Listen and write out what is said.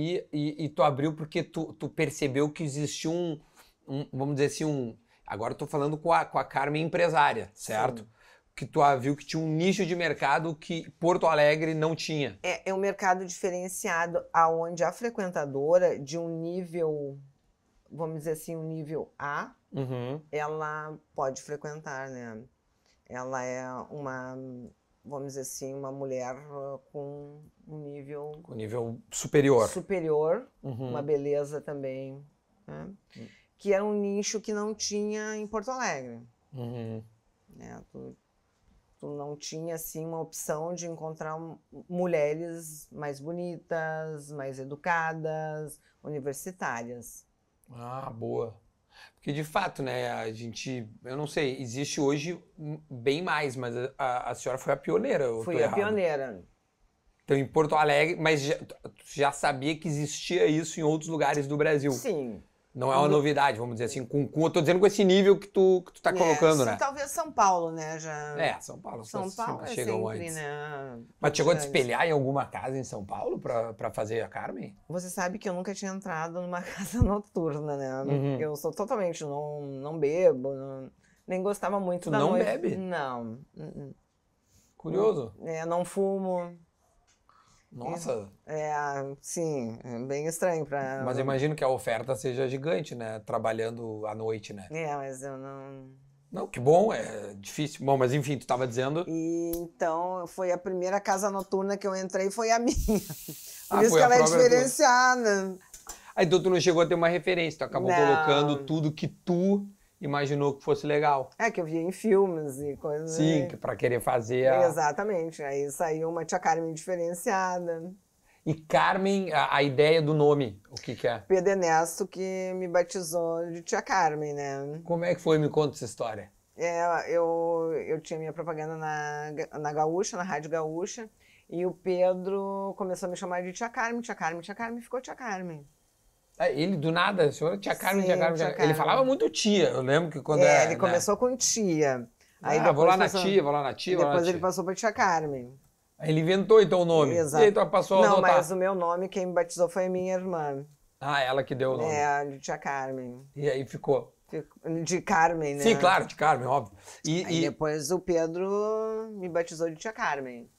E, e, e tu abriu porque tu, tu percebeu que existia um, um, vamos dizer assim, um. Agora eu tô falando com a, com a Carmen empresária, certo? Sim. Que tu viu que tinha um nicho de mercado que Porto Alegre não tinha. É, é um mercado diferenciado, aonde a frequentadora de um nível, vamos dizer assim, um nível A, uhum. ela pode frequentar, né? Ela é uma vamos dizer assim, uma mulher uh, com um nível. Com nível superior. Superior, uhum. uma beleza também. Né? Uhum. Que era um nicho que não tinha em Porto Alegre. Uhum. Né? Tu, tu, não tinha assim uma opção de encontrar mulheres mais bonitas, mais educadas, universitárias. Ah, boa. Porque de fato, né, a gente, eu não sei, existe hoje bem mais, mas a, a senhora foi a pioneira. Fui a pioneira. Então, em Porto Alegre, mas já, já sabia que existia isso em outros lugares do Brasil. Sim. Não é uma novidade, vamos dizer assim. Com, com, eu tô dizendo com esse nível que tu, que tu tá é, colocando, né? Talvez São Paulo, né? Já... É, São Paulo. São Paulo é chegam sempre, antes. né? Mas chegou a espelhar em alguma casa em São Paulo pra, pra fazer a Carmen? Você sabe que eu nunca tinha entrado numa casa noturna, né? Uhum. Eu sou totalmente, não, não bebo, não, nem gostava muito tu da não noite. bebe? Não. Curioso. É, não fumo. Nossa. É, sim, é bem estranho para. Mas imagino que a oferta seja gigante, né? Trabalhando à noite, né? É, mas eu não. Não, que bom, é difícil. Bom, mas enfim, tu estava dizendo. E, então, foi a primeira casa noturna que eu entrei, foi a minha. Por ah, isso que ela é diferenciada. Aí então tu não chegou a ter uma referência, tu acabou não. colocando tudo que tu imaginou que fosse legal. É, que eu via em filmes e coisas. Sim, que para querer fazer. A... Exatamente. Aí saiu uma tia Carmen diferenciada. E Carmen, a, a, ideia do nome, o que, que é? Pedro Ernesto que me batizou de tia Carmen, né? Como é que foi? Me conta essa história. É, eu, eu tinha minha propaganda na, na Gaúcha, na Rádio Gaúcha, e o Pedro começou a me chamar de tia Carmen, tia Carmen, tia Carmen, ficou tia Carmen. É, ele, do nada, a senhora tia Carmen, Sim, tia Carmen, tia Carmen. Ele falava muito tia, eu lembro que quando é, é, ele né? começou com tia. Aí ah, vou lá na tia, vou lá na tia, Depois ele tia. passou para tia Carmen. Aí ele inventou então o nome. Exato. E aí tu passou a Não, adotar. mas o meu nome, quem me batizou foi a minha irmã. Ah, ela que deu o nome. É, de tia Carmen. E aí ficou. De Carmen, né? Sim, claro, de Carmen, óbvio. E, e, depois o Pedro me batizou de tia Carmen.